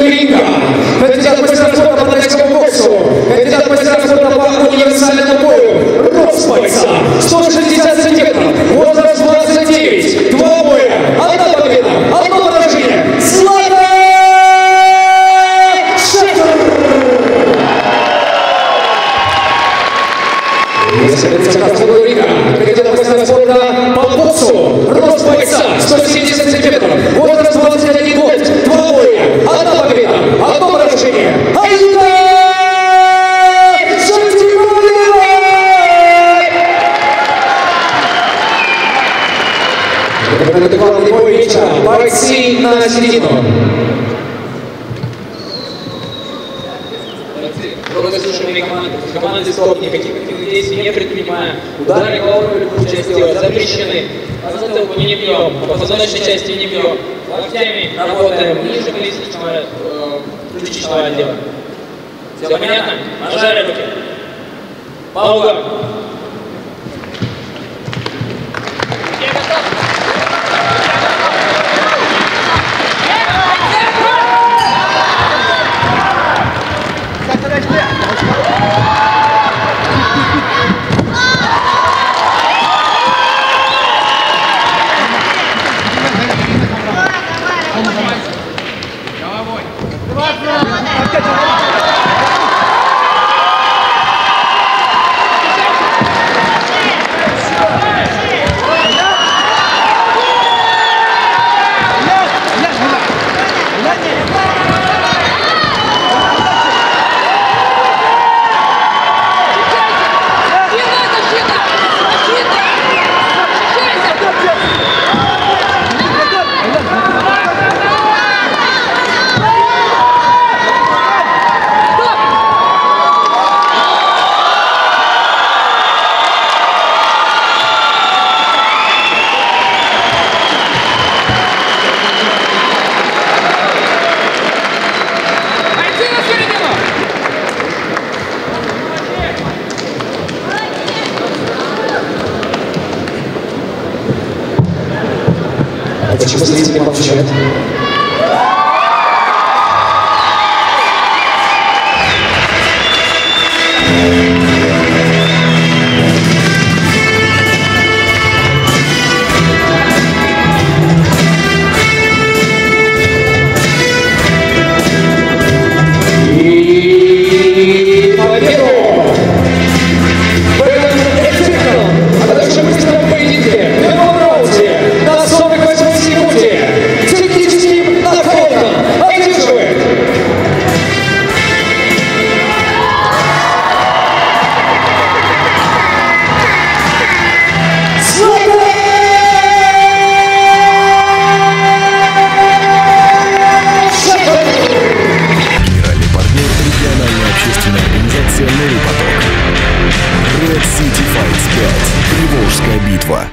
Ринга. Кандидат спорта по тайскому боксу, кандидат спорта по универсальному бою, рост бойца 160 сантиметров, возраст 29, два боя, одна победа, одно поражение. Слава Шефер! Если кандидат спорта по боксу, рост бойца 170 сантиметров, Бой вечера. Бойцы на середину. Слушания команды, команды стоп, никаких активных действий не предпринимаем. Удары головой или другую часть тела запрещены. По затылку не бьем, по позвоночной части не бьем. Локтями работаем ниже поясничного, э, ключичного отдела. Все понятно? Нажали руки. По углам. с зрителями получают. Мобильный поток. Red City Fights 5. Приволжская битва.